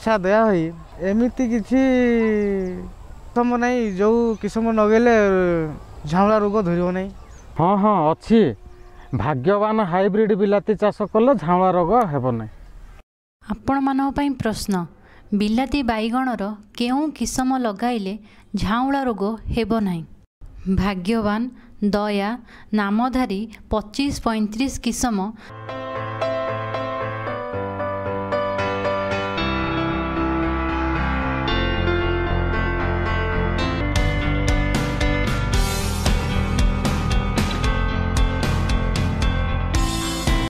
ଆଚ୍ଛା ଦୟା ଭାଇ ଏମିତି କିଛି କିସମ ନାହିଁ ଯେଉଁ କିସମ ଲଗେଇଲେ ଝାଉଁଳା ରୋଗ ଧରିବ ନାହିଁ ହଁ ହଁ ଅଛି। ଭାଗ୍ୟବାନ ହାଇବ୍ରିଡ଼ ବିଲାତି ଚାଷ କଲେ ଝାଉଁଳା ରୋଗ ହେବ ନାହିଁ। ଆପଣମାନଙ୍କ ପାଇଁ ପ୍ରଶ୍ନ ବିଲାତି ବାଇଗଣର କେଉଁ କିସମ ଲଗାଇଲେ ଝାଉଁଳା ରୋଗ ହେବ ନାହିଁ? ଭାଗ୍ୟବାନ ଦୟା ନାମଧାରୀ ପଚିଶ ପଇଁତିରିଶ କିସମ